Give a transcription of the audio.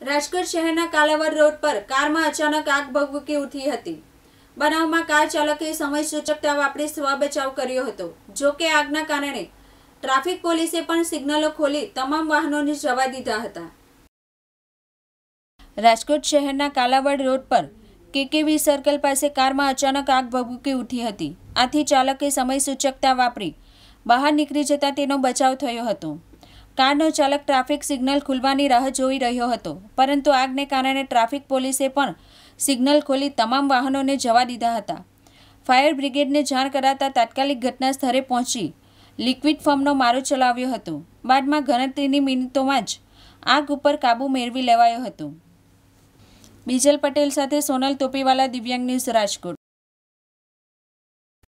રાજકોટ શહેરના કાલાવડ રોડ પર કારમાં અચાનક આગ ભગવકી ઉઠી હતી. બનાવમાં કાર ચાલકે સમય સૂચકતા વાપરી સ્વ બચાવ કર્યો હતો. જો કે આગના કારણે ટ્રાફિક પોલીસે પણ સિગ્નલો ખોલી તમામ વાહનોને જવા દીધા હતા. રાજકોટ શહેરના કાલાવડ રોડ પર કેકેવી સર્કલ પાસે કારમાં અચાનક આગ ભભૂકી ઉઠી હતી. આથી ચાલકે સમય સૂચકતા વાપરી બહાર નીકળી જતા તેનો બચાવ થયો હતો. કારનો ચાલક ટ્રાફિક સિગ્નલ ખુલવાની રાહ જોઈ રહ્યો હતો, પરંતુ આગને કારણે ટ્રાફિક પોલીસે પણ સિગ્નલ ખોલી તમામ વાહનોને જવા દીધા હતા. ફાયર બ્રિગેડને જાણ કરાતા તાત્કાલિક ઘટના સ્થળે પહોંચી લિક્વિડ ફોર્મનો મારો ચલાવ્યો હતો. બાદમાં ગણતરીની મિનિટોમાં જ આગ ઉપર કાબૂ મેળવી લેવાયો હતો. બીજલ પટેલ સાથે સોનલ તોપીવાલા, દિવ્યાંગ ન્યૂઝ રાજકોટ.